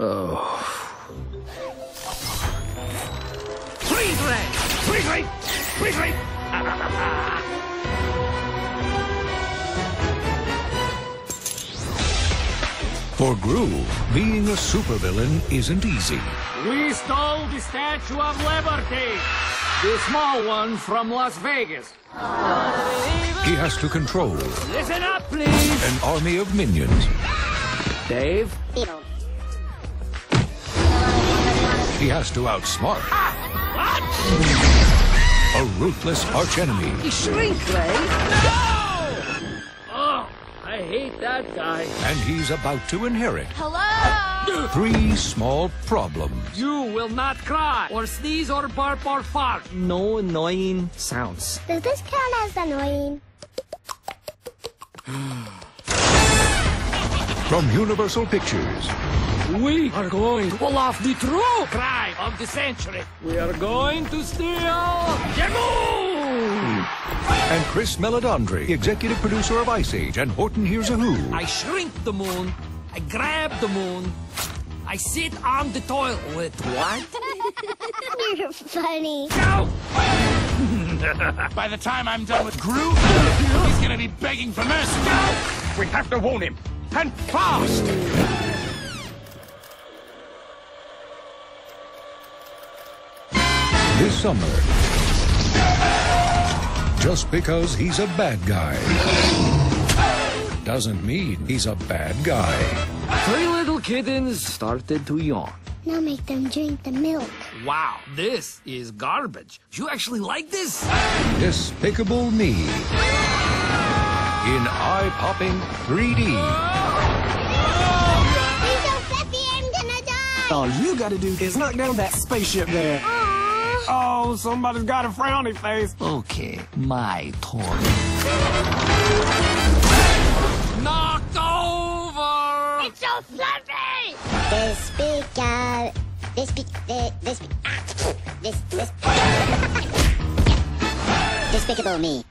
Oh. Freeze ray! Freeze ray! Freeze ray! For Gru, being a supervillain isn't easy. We stole the Statue of Liberty! The small one from Las Vegas. He has to control Listen up, please! an army of minions. Dave? He has to outsmart ah, What? a ruthless archenemy. Shrink Ray? No! Oh, I hate that guy. And he's about to inherit Hello? three small problems. You will not cry, or sneeze, or burp, or fart. No annoying sounds. Does this count as annoying? From Universal Pictures, We are going to pull off the true crime of the century. We are going to steal the moon! and Chris Meledandri, executive producer of Ice Age and Horton Hears a Who. I shrink the moon. I grab the moon. I sit on the toilet. What? You're funny. No! By the time I'm done with Gru, he's gonna be begging for mercy. We have to warn him, and fast! This summer, just because he's a bad guy doesn't mean he's a bad guy. Three little kittens started to yawn. Now make them drink the milk. Wow, this is garbage. You actually like this? Despicable Me. In eye-popping 3D. He's so fluffy, I'm gonna die. All you gotta do is knock down that spaceship there. Aww. Oh, somebody's got a frowny face. Okay, my turn. Knocked over! It's so fluffy. Despicable. Despic. Despic. This. This. Despicable me.